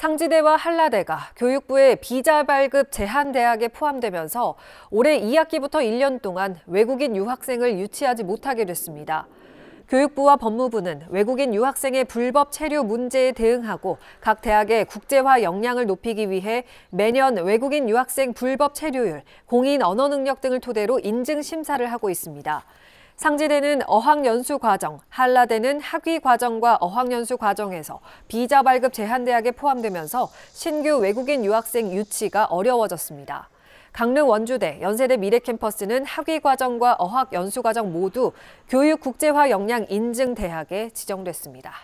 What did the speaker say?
상지대와 한라대가 교육부의 비자 발급 제한 대학에 포함되면서 올해 2학기부터 1년 동안 외국인 유학생을 유치하지 못하게 됐습니다. 교육부와 법무부는 외국인 유학생의 불법 체류 문제에 대응하고 각 대학의 국제화 역량을 높이기 위해 매년 외국인 유학생 불법 체류율, 공인 언어 능력 등을 토대로 인증 심사를 하고 있습니다. 상지대는 어학연수 과정, 한라대는 학위 과정과 어학연수 과정에서 비자 발급 제한 대학에 포함되면서 신규 외국인 유학생 유치가 어려워졌습니다. 강릉 원주대, 연세대 미래캠퍼스는 학위 과정과 어학 연수 과정 모두 교육 국제화 역량 인증 대학에 지정됐습니다.